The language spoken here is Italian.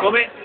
Come?